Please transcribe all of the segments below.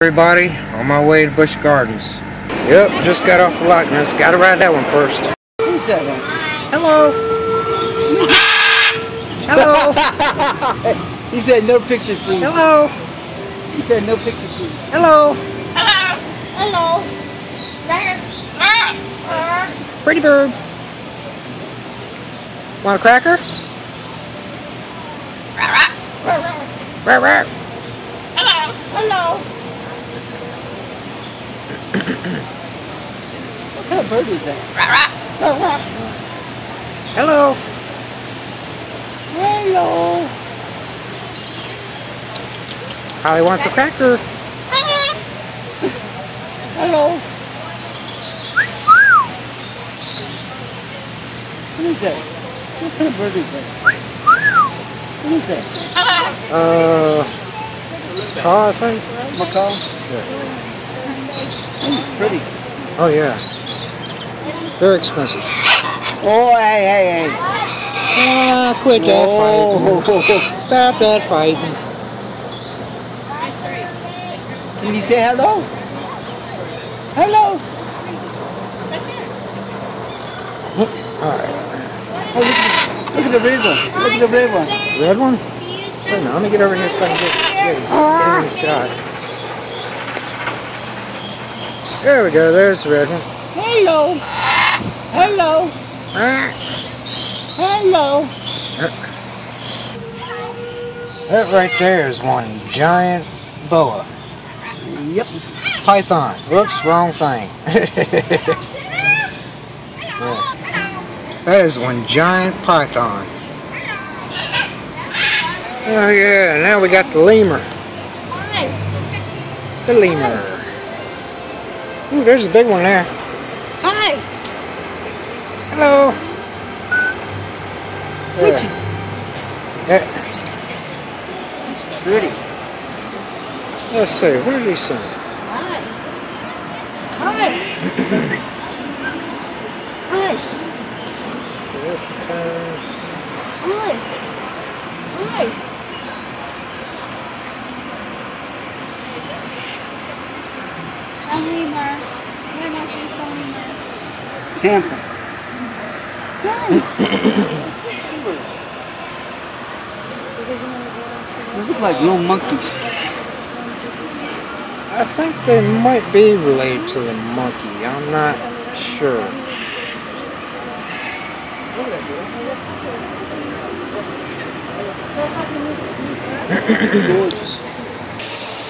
Everybody, on my way to Busch Gardens. Yep, just got off the lot, likeness. Gotta ride that one first. Who's that one? Hello. Hello. he said no pictures, please. Hello. He said no pictures, please. Hello. Hello. Hello. Ah! Pretty bird. Want a cracker? Rah, rah. Hello. What kind of bird is that? Hello. Hello. Holly wants a cracker. Hello. What is that? What kind of bird is that? What is that? Uh, call, I think. Macaw? Ooh, pretty. Oh, yeah. Very expensive. Oh, hey, hey, hey. Ah, quit that fighting. Stop that fighting. Can you say hello? Hello. Alright. Oh, look, at- look at the red one. Look at the red one. Red one? Wait a minute, let me get over here so I can get, get, get a shot. There we go, there's the red one. Hello. Hello. Ah, Hello. that right there is one giant boa. Yep. Python. Whoops, wrong thing. Yeah. That is one giant python. Oh yeah, now we got the lemur. The lemur. Ooh, there's a big one there. Hi. Hello. Richie. Yeah. Pretty. Let's see, what are these things? Hi. Hi. Hi. Hi. Hi. A lemur. Where am I going to lemurs? Tampa. They look like little monkeys. I think they might be related to the monkey. I'm not sure.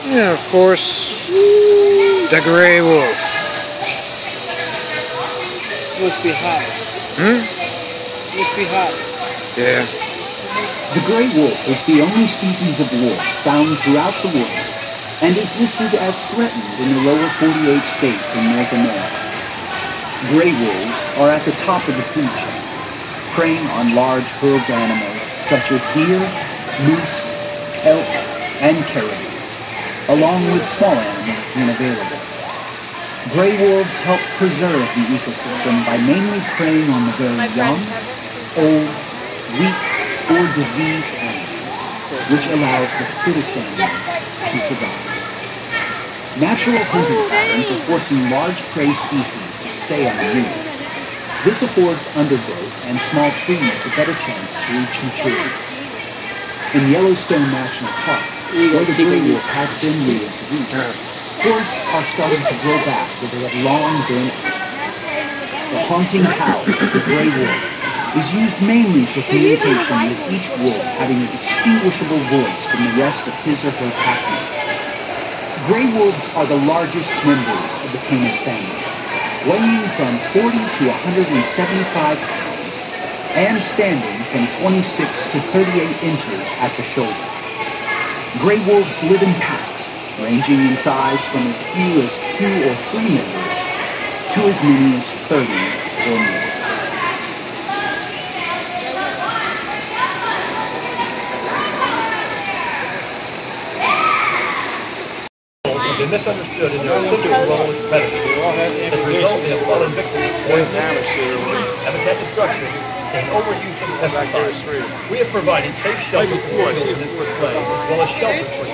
yeah, of course, the gray wolf. Must be hot. Hmm? Must be hot. Yeah. The gray wolf is the only species of wolf found throughout the world and is listed as threatened in the lower 48 states in North America. Gray wolves are at the top of the food chain, preying on large herd animals such as deer, moose, elk, and caribou, along with small animals when available. Gray wolves help preserve the ecosystem by mainly preying on the very young, old, weak, or diseased animals, which allows the fittest animals to survive. Natural hunting patterns are forcing large prey species to stay on the move. This affords undergrowth and small trees a better chance to reach maturity. In Yellowstone National Park, where the gray wolf has been reintroduced, forests are starting to grow back where they have long been the haunting howl of the gray wolf is used mainly for communication with each wolf having a distinguishable voice from the rest of his or her packmates. Gray wolves are the largest members of the canine family, weighing from 40 to 175 pounds and standing from 26 to 38 inches at the shoulder. Gray wolves live in packs, ranging in size from as few as two or three members to as many as 30 or more. have been misunderstood in their essential role as predators. As a result, they have fallen victim to poison habitat destruction, and overuse of pesticides. We have provided safe shelter for animals in this display, as well as shelters for